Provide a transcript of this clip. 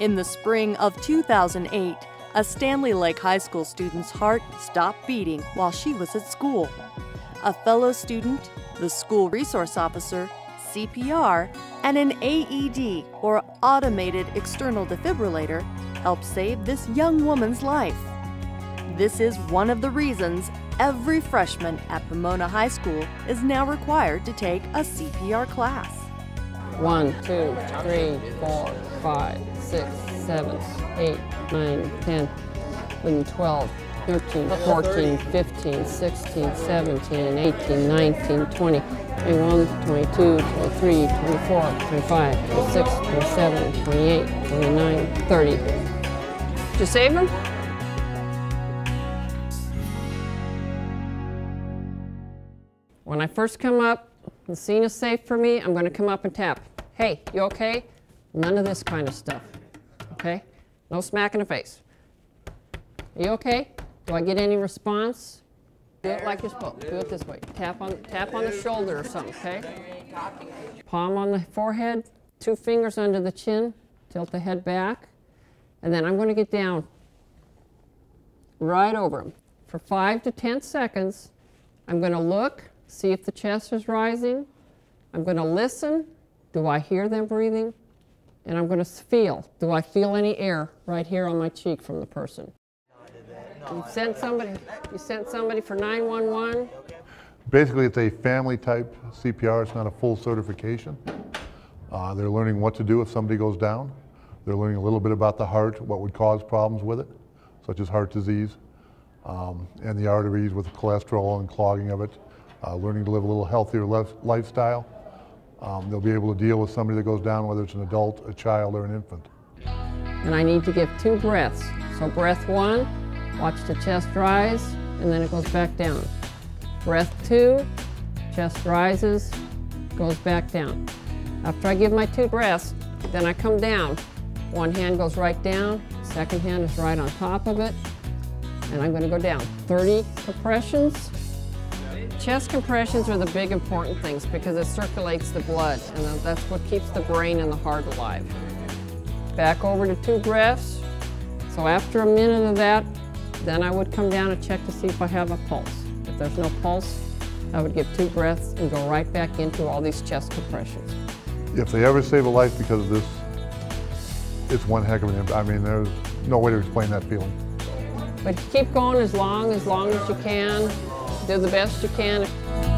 In the spring of 2008, a Stanley Lake High School student's heart stopped beating while she was at school. A fellow student, the school resource officer, CPR, and an AED, or automated external defibrillator, helped save this young woman's life. This is one of the reasons every freshman at Pomona High School is now required to take a CPR class. One, two, three, four, five, six, seven, eight, nine, 10, 11, 12, 13, 14, 15, 16, 17, 18, 19, 20, 21, 22, 23, 24, 25, 26, 27, 28, 29, 30. Did you save them? When I first come up, the scene is safe for me, I'm going to come up and tap. Hey, you okay? None of this kind of stuff. Okay? No smack in the face. Are you okay? Do I get any response? Do it like you're supposed. Do it this way. Tap on tap on the shoulder or something, okay? Palm on the forehead, two fingers under the chin, tilt the head back, and then I'm going to get down right over him. For five to 10 seconds, I'm going to look, see if the chest is rising. I'm going to listen. Do I hear them breathing? And I'm going to feel. Do I feel any air right here on my cheek from the person? You sent somebody. You sent somebody for 911. Basically, it's a family type CPR. It's not a full certification. Uh, they're learning what to do if somebody goes down. They're learning a little bit about the heart, what would cause problems with it, such as heart disease, um, and the arteries with cholesterol and clogging of it. Uh, learning to live a little healthier lifestyle. Um, they'll be able to deal with somebody that goes down, whether it's an adult, a child, or an infant. And I need to give two breaths. So breath one, watch the chest rise, and then it goes back down. Breath two, chest rises, goes back down. After I give my two breaths, then I come down. One hand goes right down, second hand is right on top of it, and I'm going to go down. 30 compressions. Chest compressions are the big important things because it circulates the blood and that's what keeps the brain and the heart alive. Back over to two breaths. So after a minute of that, then I would come down and check to see if I have a pulse. If there's no pulse, I would give two breaths and go right back into all these chest compressions. If they ever save a life because of this, it's one heck of an, I mean, there's no way to explain that feeling. But keep going as long, as long as you can. Do the best you can.